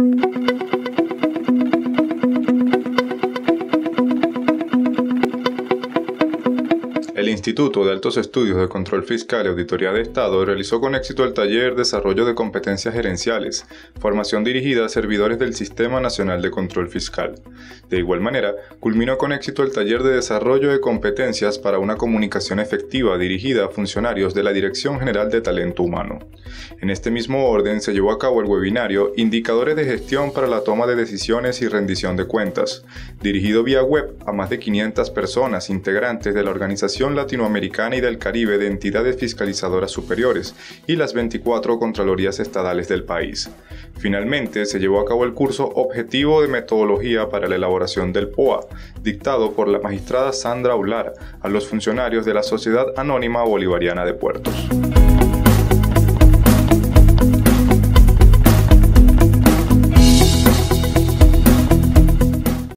El Instituto de Altos Estudios de Control Fiscal y Auditoría de Estado realizó con éxito el taller Desarrollo de Competencias Gerenciales, formación dirigida a servidores del Sistema Nacional de Control Fiscal. De igual manera, culminó con éxito el taller de Desarrollo de Competencias para una comunicación efectiva dirigida a funcionarios de la Dirección General de Talento Humano. En este mismo orden se llevó a cabo el webinario Indicadores de Gestión para la Toma de Decisiones y Rendición de Cuentas, dirigido vía web a más de 500 personas integrantes de la organización Latinoamericana y del Caribe de entidades fiscalizadoras superiores y las 24 Contralorías Estadales del país. Finalmente, se llevó a cabo el curso Objetivo de Metodología para la elaboración del POA, dictado por la magistrada Sandra Ular a los funcionarios de la Sociedad Anónima Bolivariana de Puertos.